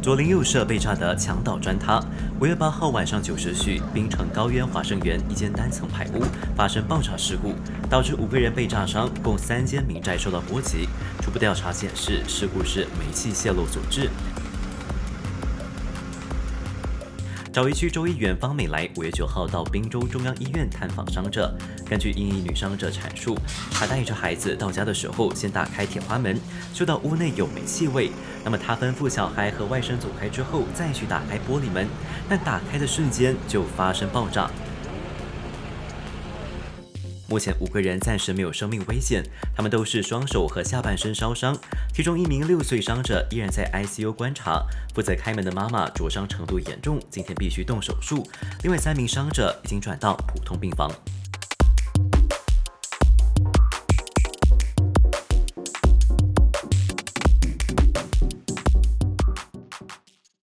左邻右舍被炸得墙倒砖塌。五月八号晚上九时许，槟城高渊华盛园一间单层排屋发生爆炸事故，导致五个人被炸伤，共三间民宅受到波及。初步调查显示，事故是煤气泄漏所致。找一区周一远方美莱五月九号到滨州中央医院探访伤者。根据英裔女伤者阐述，她带着孩子到家的时候，先打开铁花门，嗅到屋内有煤气味。那么她吩咐小孩和外甥走开之后，再去打开玻璃门，但打开的瞬间就发生爆炸。目前五个人暂时没有生命危险，他们都是双手和下半身烧伤，其中一名六岁伤者依然在 ICU 观察，负责开门的妈妈灼伤程度严重，今天必须动手术，另外三名伤者已经转到普通病房。